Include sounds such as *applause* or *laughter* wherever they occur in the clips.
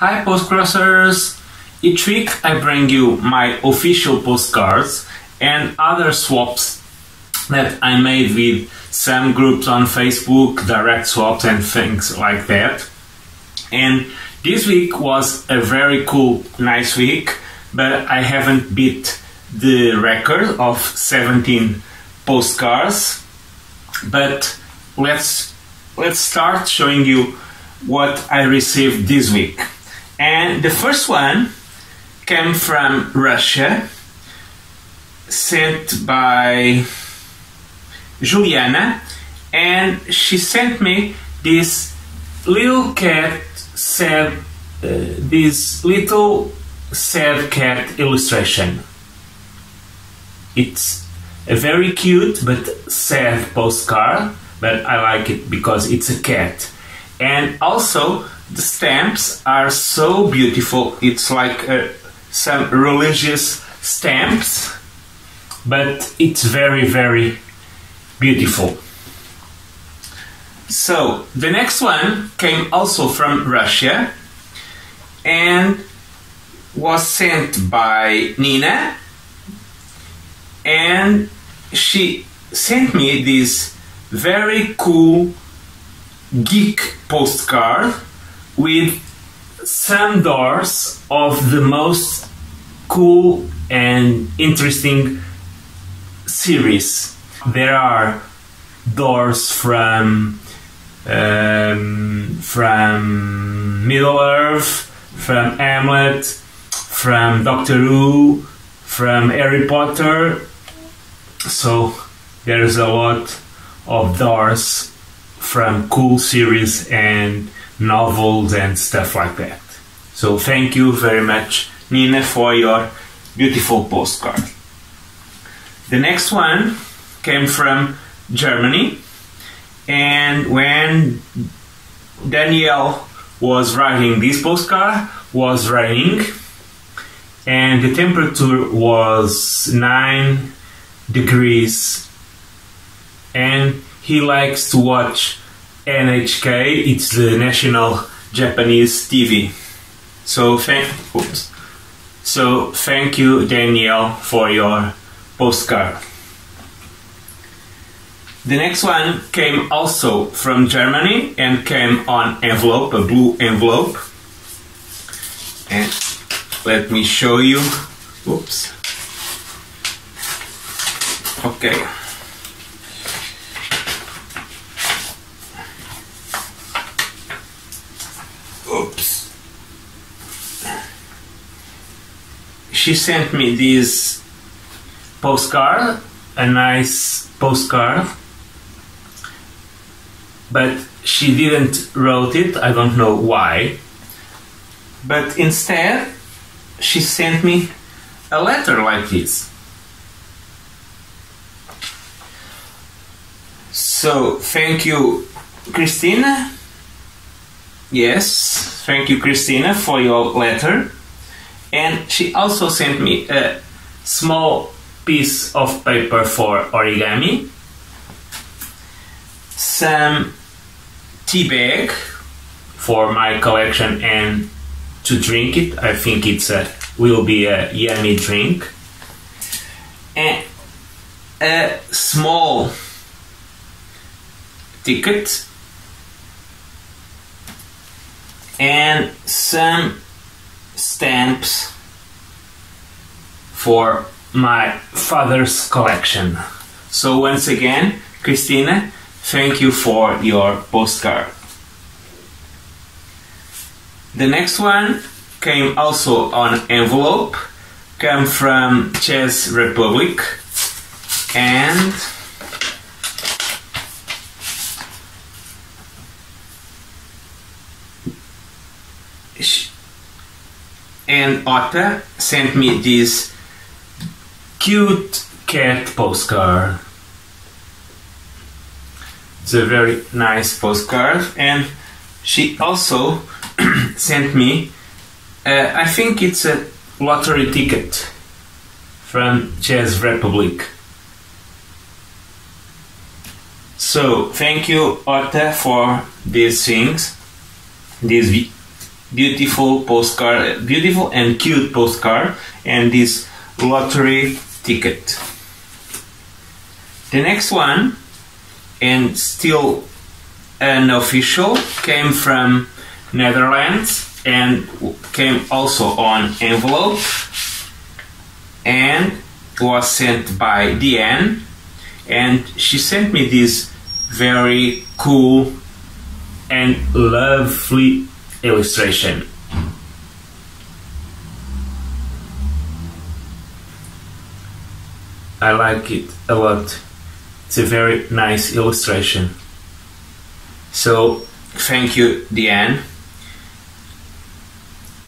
Hi, Postcrossers! Each week I bring you my official postcards and other swaps that I made with some groups on Facebook, direct swaps, and things like that. And this week was a very cool, nice week, but I haven't beat the record of 17 postcards. But let's let's start showing you what I received this week. And the first one came from Russia, sent by Juliana, and she sent me this little cat sad, uh, this little sad cat illustration. It's a very cute but sad postcard, but I like it because it's a cat. And also, the stamps are so beautiful. It's like uh, some religious stamps, but it's very, very beautiful. So, the next one came also from Russia and was sent by Nina, and she sent me this very cool geek postcard with some doors of the most cool and interesting series. There are doors from um, from Middle Earth, from Hamlet, from Doctor Who, from Harry Potter. So there's a lot of doors from cool series and novels and stuff like that. So thank you very much, Nina, for your beautiful postcard. The next one came from Germany, and when Danielle was writing this postcard, was raining, and the temperature was nine degrees, and he likes to watch NHK. It's the national Japanese TV. So thank, oops. so thank you, Danielle, for your postcard. The next one came also from Germany and came on envelope, a blue envelope. And let me show you. Oops. Okay. Oops. She sent me this postcard, a nice postcard, but she didn't wrote it. I don't know why. But instead, she sent me a letter like this. So thank you, Christina. Yes, thank you, Christina, for your letter. And she also sent me a small piece of paper for origami, some tea bag for my collection and to drink it. I think it's a will be a yummy drink, and a small ticket and some stamps for my father's collection. So once again, Christina, thank you for your postcard. The next one came also on envelope, came from Czech Republic, and and Otta sent me this cute cat postcard. It's a very nice postcard, and she also *clears throat* sent me, uh, I think it's a lottery ticket from Czech Republic. So, thank you, Otta, for these things, these beautiful postcard, beautiful and cute postcard, and this lottery ticket. The next one, and still an official, came from Netherlands and came also on envelope and was sent by Diane and she sent me this very cool and lovely illustration. I like it a lot. It's a very nice illustration. So, thank you, Diane.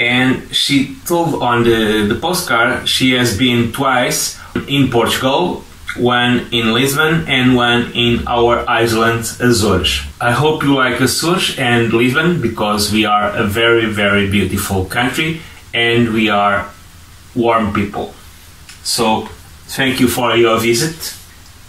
And she told on the, the postcard she has been twice in Portugal one in Lisbon and one in our island Azores. I hope you like Azores and Lisbon because we are a very very beautiful country and we are warm people. So thank you for your visit.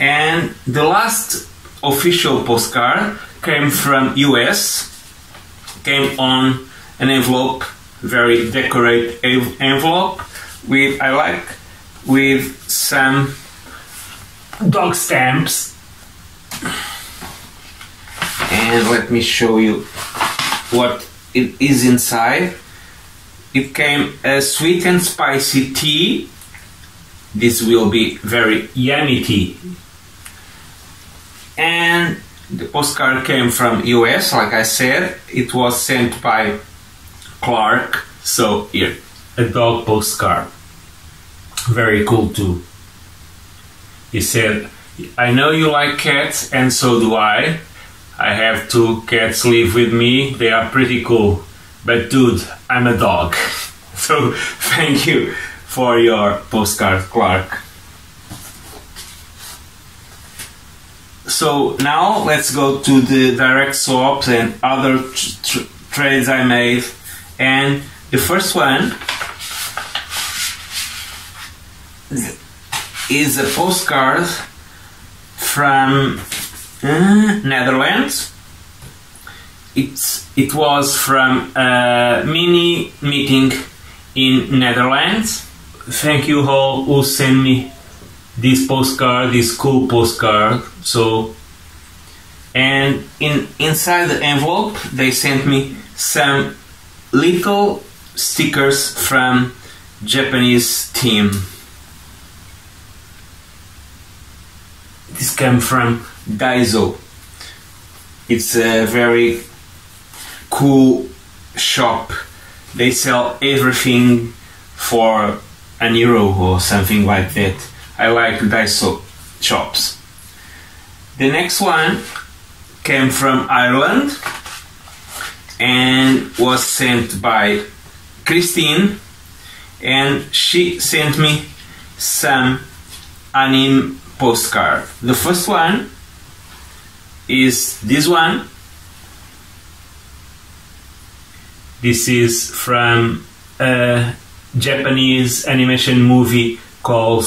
And the last official postcard came from US, came on an envelope, very decorated envelope with I like with some dog stamps. And let me show you what it is inside. It came a sweet and spicy tea. This will be very yummy tea. And the postcard came from US, like I said. It was sent by Clark. So here, a dog postcard. Very cool too. He said, I know you like cats, and so do I. I have two cats live with me. They are pretty cool. But dude, I'm a dog. *laughs* So *laughs* thank you for your postcard, Clark. So now let's go to the direct swaps and other tr trades I made. And the first one is a postcard from uh, Netherlands. It's it was from a mini meeting in Netherlands. Thank you all who sent me this postcard, this cool postcard. So, and in inside the envelope they sent me some little stickers from Japanese team. Came from Daiso. It's a very cool shop. They sell everything for an euro or something like that. I like Daiso shops. The next one came from Ireland and was sent by Christine and she sent me some anime postcard. The first one is this one. This is from a Japanese animation movie called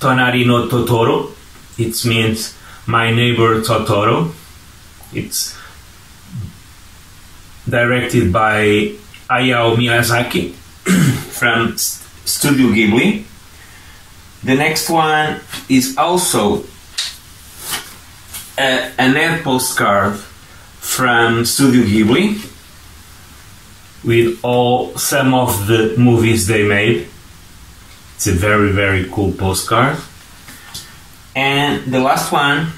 Tonari no Totoro. It means My Neighbor Totoro. It's directed by Hayao Miyazaki *clears throat* from Studio Ghibli. The next one is also a, an ad postcard from Studio Ghibli with all some of the movies they made. It's a very very cool postcard. And the last one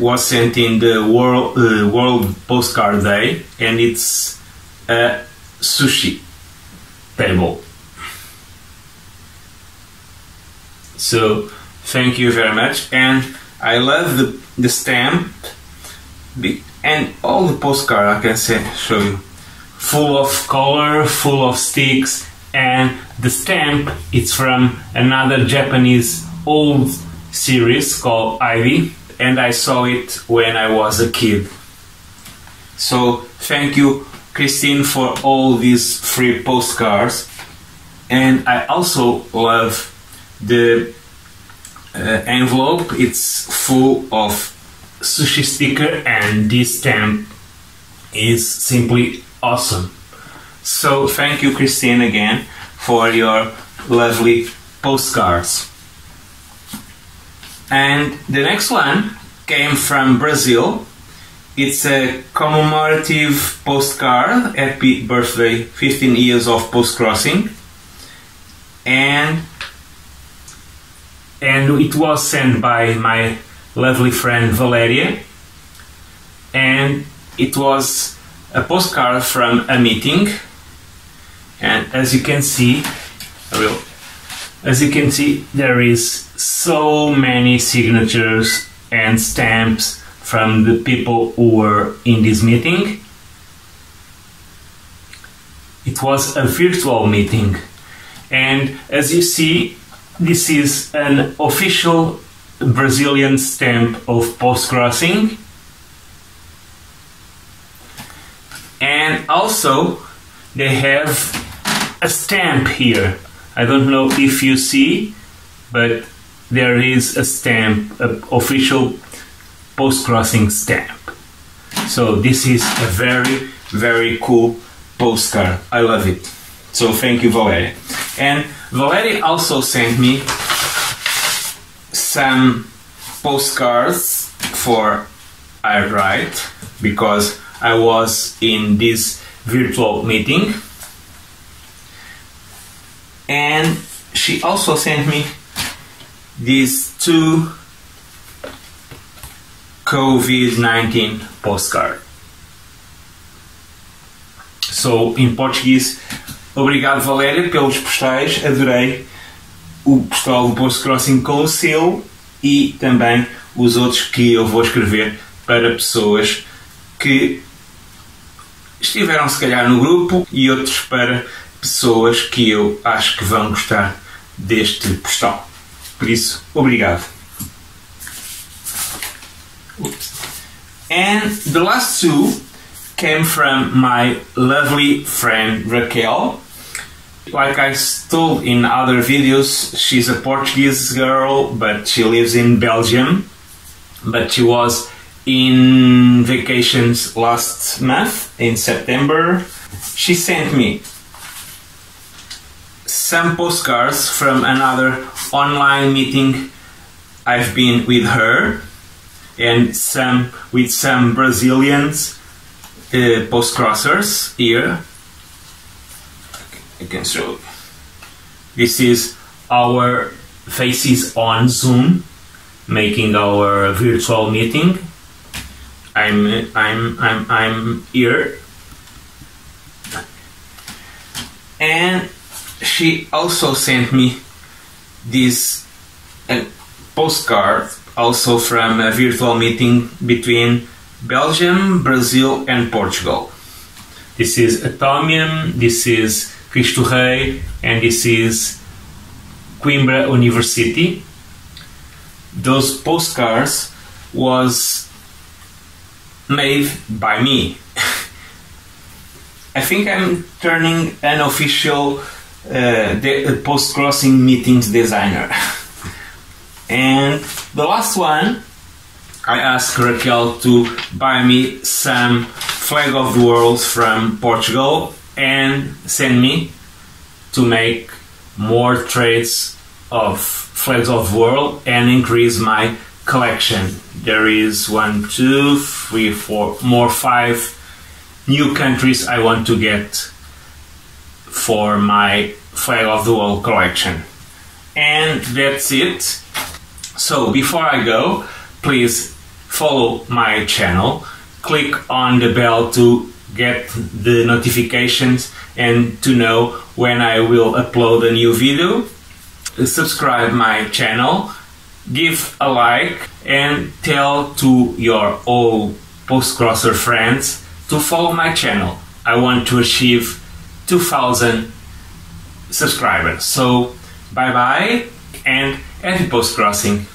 was sent in the World uh, World Postcard Day, and it's a sushi table. So thank you very much, and I love the the stamp. And all the postcard I can say, show you, full of color, full of sticks, and the stamp it's from another Japanese old series called Ivy, and I saw it when I was a kid. So thank you, Christine, for all these free postcards, and I also love the uh, envelope it's full of sushi sticker and this stamp is simply awesome. So thank you, Christine, again for your lovely postcards. And the next one came from Brazil. It's a commemorative postcard, happy birthday, 15 years of Postcrossing. And and it was sent by my lovely friend Valeria. And it was a postcard from a meeting. And as you can see, as you can see, there is so many signatures and stamps from the people who were in this meeting. It was a virtual meeting, and as you see, this is an official Brazilian stamp of Postcrossing. And also, they have a stamp here I don't know if you see, but there is a stamp, an official Postcrossing stamp. So this is a very, very cool postcard. I love it. So thank you, Valerie. And Valerie also sent me some postcards for I write because I was in this virtual meeting and she also sent me these two COVID-19 postcard. So, in português, obrigado Valéria pelos postais, adorei o postal do Post Crossing com o seu e também os outros que eu vou escrever para pessoas que estiveram se calhar no grupo e outros para pessoas que eu acho que vão gostar deste postal. Por isso, obrigado. And the last two came from my lovely friend Raquel. Like I told in other videos, she's a Portuguese girl, but she lives in Belgium. But she was in vacations last month in September. She sent me some postcards from another online meeting I've been with her and some with some Brazilians uh, postcrossers here. Can show. This is our faces on Zoom, making our virtual meeting. I'm I'm I'm I'm here, and she also sent me this uh, postcard also from a virtual meeting between Belgium, Brazil, and Portugal. This is Atomium, this is Cristo Rei, and this is Coimbra University. Those postcards was made by me. *laughs* I think I'm turning an official uh, the Postcrossing meetings designer. *laughs* and the last one, I asked Raquel to buy me some flag of the world from Portugal and send me to make more trades of flags of world and increase my collection. There is one, two, three, four, more five new countries I want to get for my flag of the world collection. And that's it. So before I go, please follow my channel, click on the bell to get the notifications and to know when I will upload a new video. Subscribe my channel, give a like and tell to your all postcrosser friends to follow my channel. I want to achieve 2000 subscribers. So bye bye and happy Postcrossing.